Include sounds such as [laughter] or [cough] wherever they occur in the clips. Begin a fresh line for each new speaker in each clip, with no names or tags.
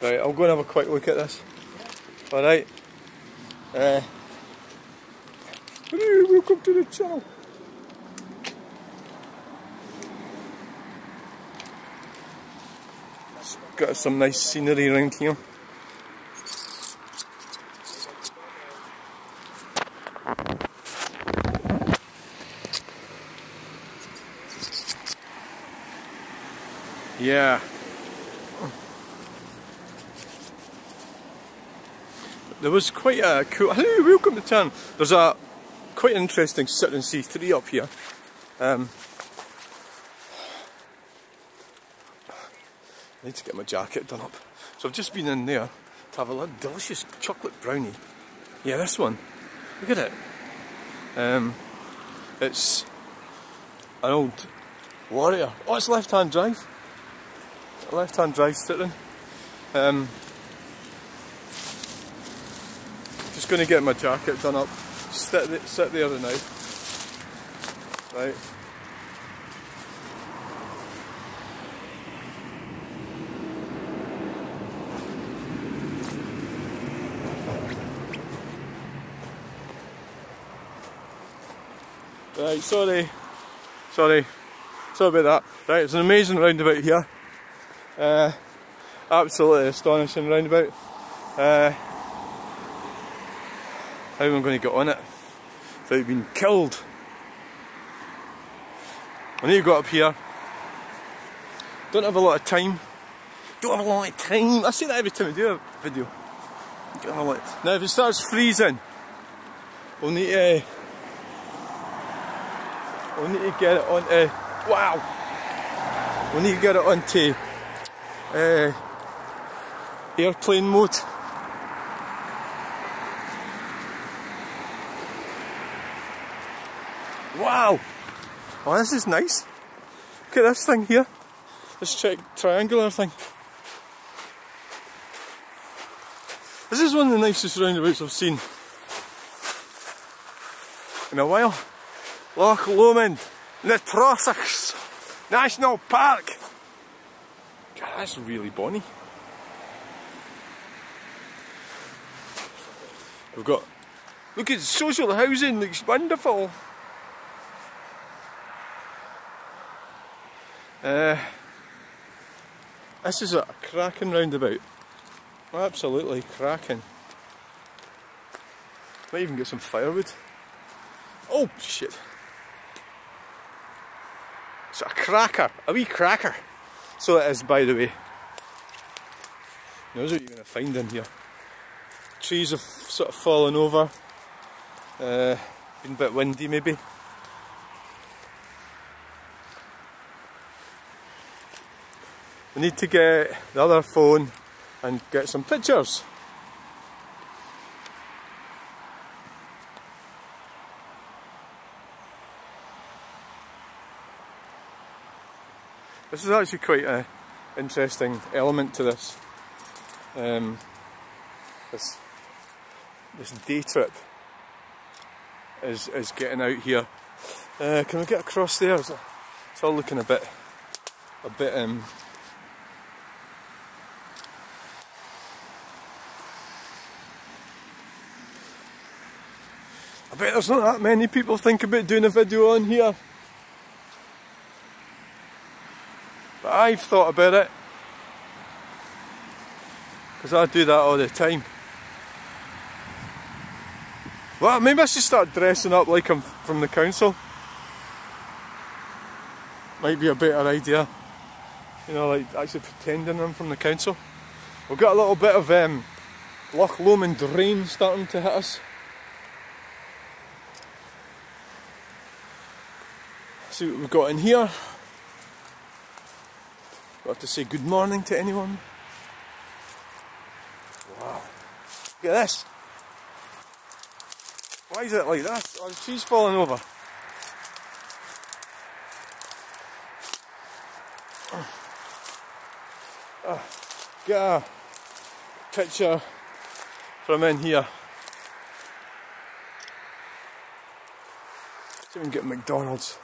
Right, I'll go and have a quick look at this. Alright. Uh, welcome to the channel. It's got some nice scenery around here. Yeah. There was quite a cool. Hello, welcome to town. There's a quite interesting Citroen C3 up here. Um, I need to get my jacket done up. So I've just been in there to have a delicious chocolate brownie. Yeah, this one. Look at it. Um, it's an old Warrior. Oh, it's left-hand drive. Left-hand drive Citroen. Um, just going to get my jacket done up. Sit, the, sit there now. Right. Right, sorry. Sorry. Sorry about that. Right, it's an amazing roundabout here. Uh, absolutely astonishing roundabout. Uh, how am going to get on it without being killed? I need to go up here. Don't have a lot of time. Don't have a lot of time. I say that every time I do a video. Don't have a lot. Now if it starts freezing, we'll need to we'll need to get it on onto wow. We need to get it onto uh, airplane mode. Wow! Oh, this is nice. Look at this thing here. This tri triangular thing. This is one of the nicest roundabouts I've seen in a while. Loch Lomond, na Trossachs National Park. God, that's really bonny. We've got, look at social housing, looks wonderful. Uh, this is a cracking roundabout. Absolutely cracking. Might even get some firewood. Oh shit. It's a cracker, a wee cracker. So it is by the way. Knows what you're to find in here. Trees have sort of fallen over. Uh, been a bit windy maybe. We need to get the other phone and get some pictures. This is actually quite an interesting element to this. Um, this this day trip is is getting out here. Uh, can we get across there? It's all looking a bit a bit um, bet there's not that many people think about doing a video on here. But I've thought about it. Because I do that all the time. Well, maybe I should start dressing up like I'm from the council. Might be a better idea. You know, like actually pretending I'm from the council. We've got a little bit of um, Loch Lomond rain starting to hit us. See what we've got in here. Got to say good morning to anyone. Wow. Look at this. Why is it like this? Oh, the tree's falling over. Oh, get a picture from in here. Let's even get McDonald's.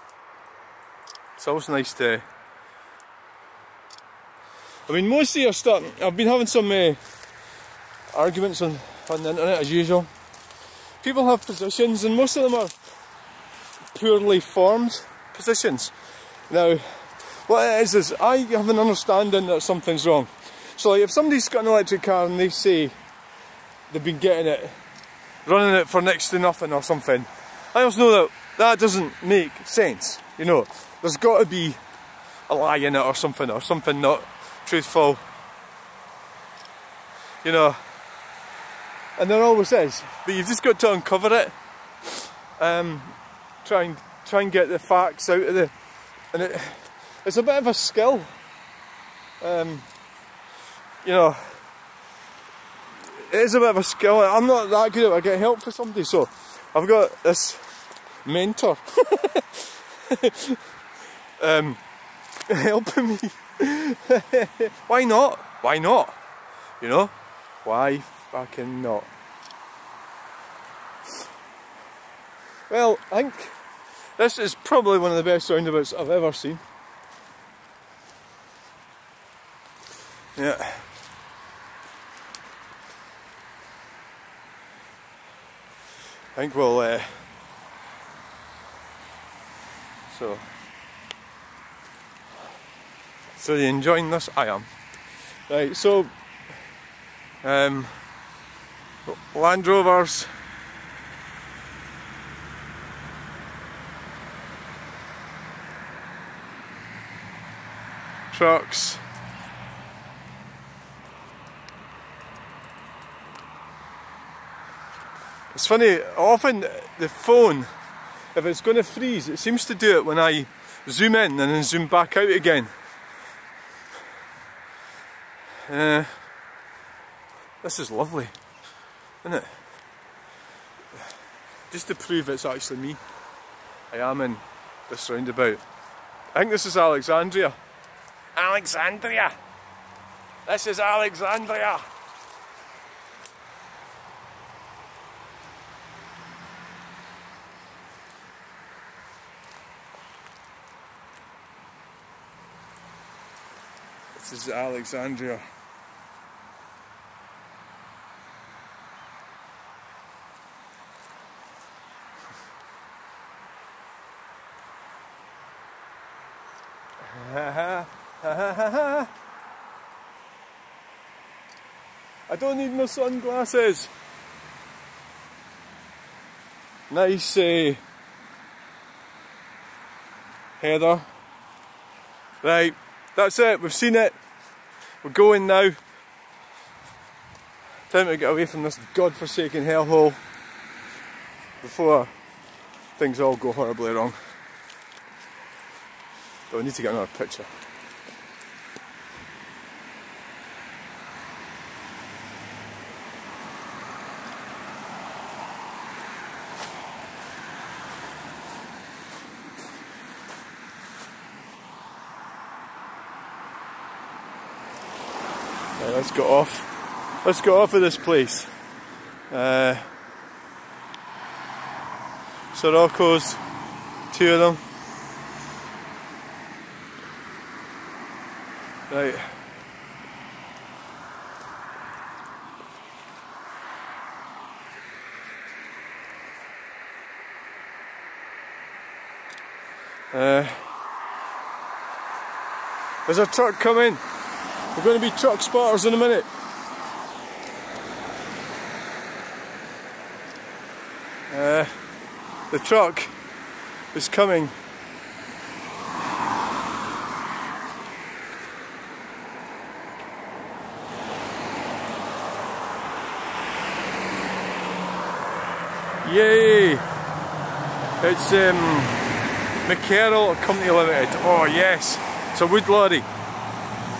It's always nice to I mean, mostly are starting. I've been having some uh, arguments on, on the internet as usual. People have positions, and most of them are poorly formed positions. Now, what it is is I have an understanding that something's wrong. So, like, if somebody's got an electric car and they say they've been getting it, running it for next to nothing or something, I also know that that doesn't make sense. You know, there's got to be a lie in it or something, or something not truthful. You know, and there always is, but you've just got to uncover it. Um, try and try and get the facts out of the, and it, it's a bit of a skill. Um, you know, it is a bit of a skill. I'm not that good at it. I get help for somebody, so I've got this mentor [laughs] um, [laughs] helping me. [laughs] Why not? Why not? You know? Why fucking not? Well, I think this is probably one of the best roundabouts I've ever seen. Yeah. I think we'll uh, so so you enjoying this? I am. Right, so um Land Rovers trucks It's funny, often the phone, if it's going to freeze, it seems to do it when I zoom in and then zoom back out again. Uh, this is lovely, isn't it? Just to prove it's actually me, I am in this roundabout. I think this is Alexandria. Alexandria! This is Alexandria! This is Alexandria. [laughs] I don't need my sunglasses. Nice uh, heather. Right, that's it, we've seen it. We're going now. Time to get away from this god-forsaken hellhole before things all go horribly wrong. But we need to get another picture. Let's get off. Let's get off of this place. Uh, Scirocco's, two of them. Right. Uh, there's a truck coming. We're going to be truck spotters in a minute. Uh, the truck is coming. Yay! It's um, McCarroll Company Limited. Oh yes, it's a wood lorry.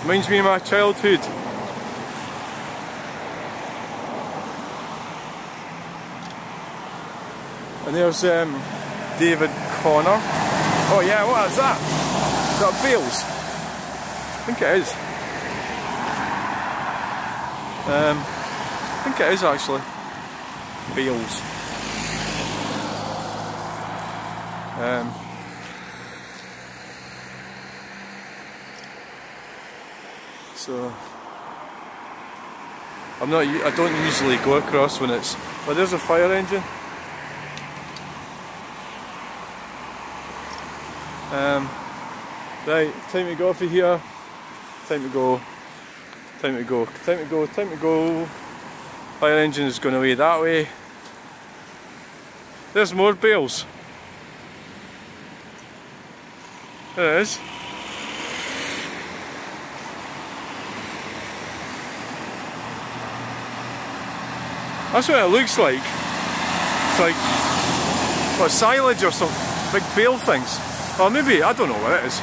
Reminds me of my childhood. And there's um, David Connor. Oh yeah, what is that? Is that Bales? I think it is. Um, I think it is actually. Bales. Um, So I'm not. I don't usually go across when it's. But there's a fire engine. Um, right, time to go off of here. Time to go. Time to go. Time to go. Time to go. Fire engine is going away that way. There's more bales. There it is. That's what it looks like. It's like what silage or some big bale things. Or maybe, I don't know what it is.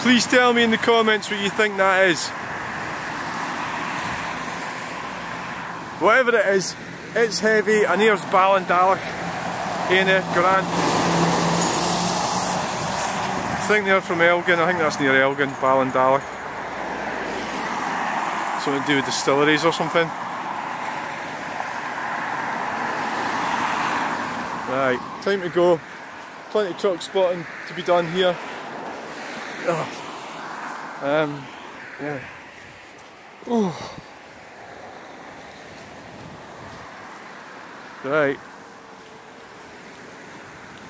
Please tell me in the comments what you think that is. Whatever it is, it's heavy and here's Ballindalloch, ANF Grant. I think they're from Elgin, I think that's near Elgin, Ballindalloch. Something to do with distilleries or something. Right, time to go. Plenty of truck spotting to be done here. Oh. Um, yeah. Oh. Right.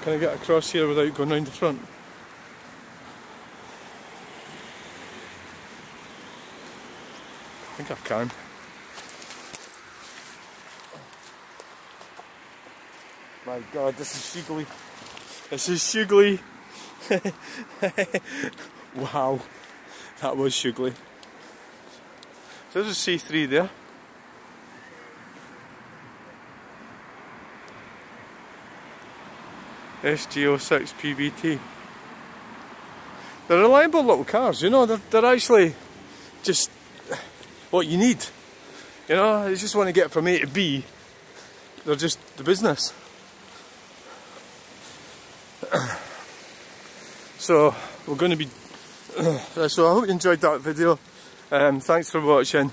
Can I get across here without going round the front? I think I can. My god, this is Shugly. This is Shugly. [laughs] wow, that was Shugly. So there's a C3 there. SG06 PBT. They're reliable little cars, you know, they're, they're actually just what you need. You know, you just want to get from A to B. They're just the business. So we're going to be [clears throat] so I hope you enjoyed that video. Um, thanks for watching.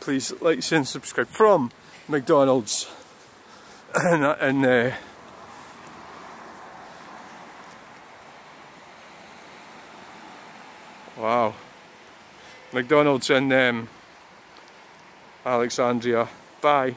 Please like share and subscribe from McDonald's. [clears throat] And, and uh, wow. McDonald's in um, Alexandria. Bye